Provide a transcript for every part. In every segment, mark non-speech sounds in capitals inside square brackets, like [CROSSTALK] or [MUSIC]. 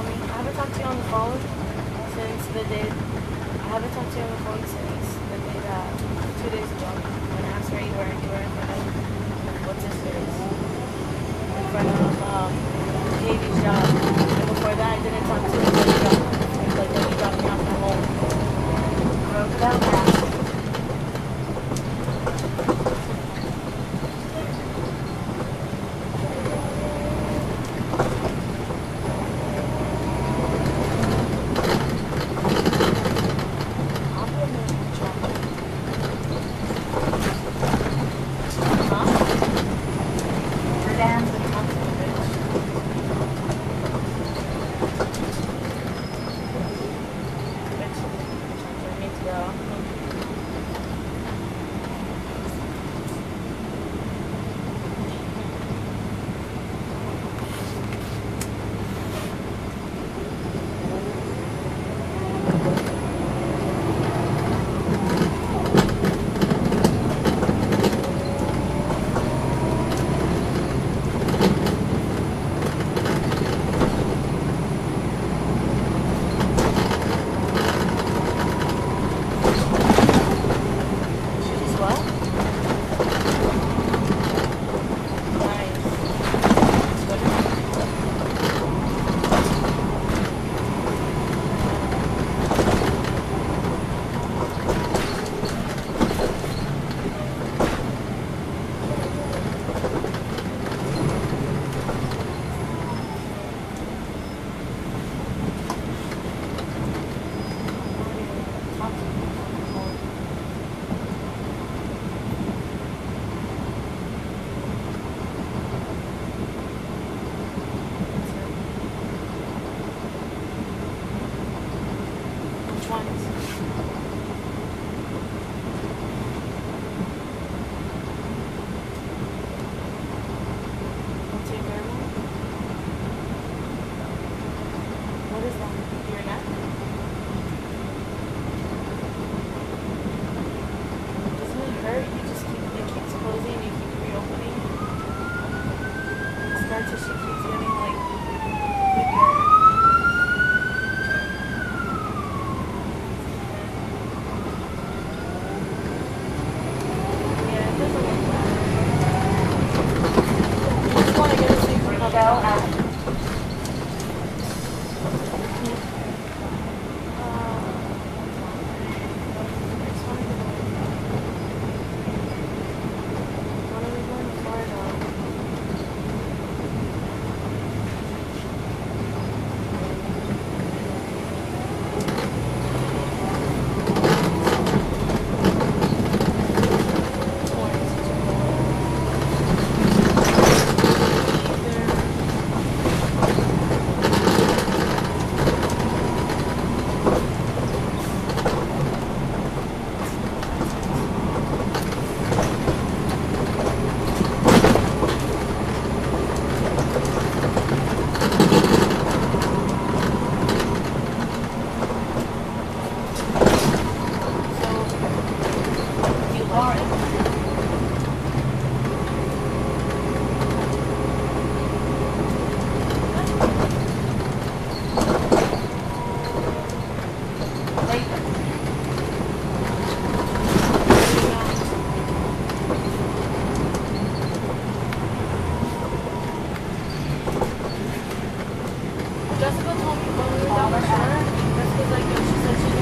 me. I haven't talked to you on the phone since the day. I haven't talked to you on the phone since the day that two days ago when I asked where you were and you were in front of what's his face in front of um, Katie's job. And before that, I didn't talk to you until you dropped, like when you dropped me off at home. I wrote The scar tissue keeps getting like bigger. Yeah, it doesn't look bad. I just want to get a safer cover. When are we going to Florida? So, you like it? Jessica told me when we were down the shore, Jessica's like, yo, she said she's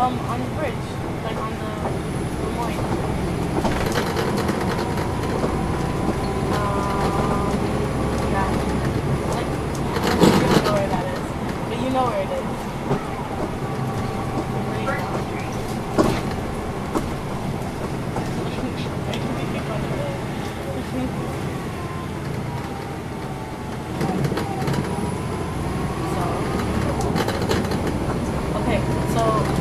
Um, on the bridge, like on the um, yeah. Don't know where that is, but you know where it is. [LAUGHS] Okay, so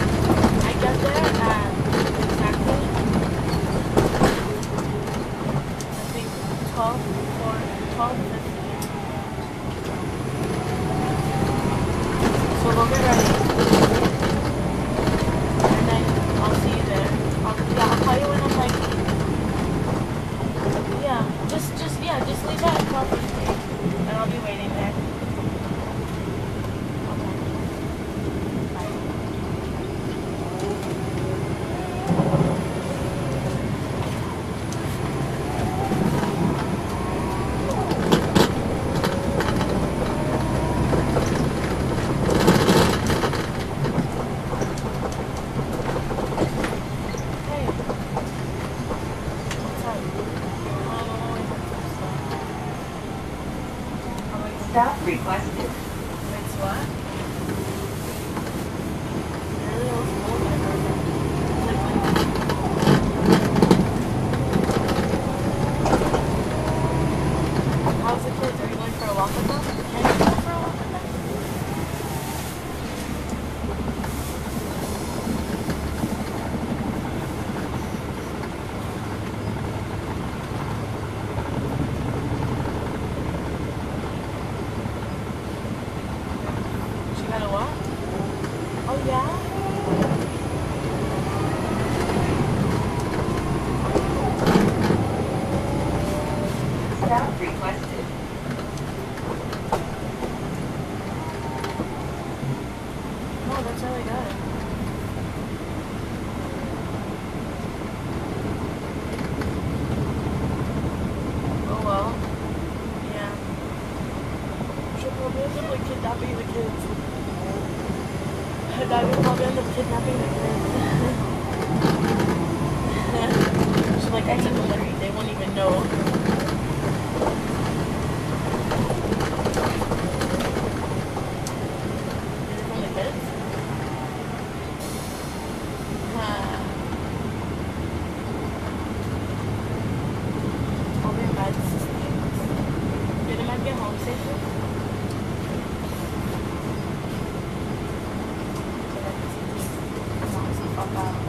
何? probably end up kidnapping my so [LAUGHS] like I said, they won't even know. 어.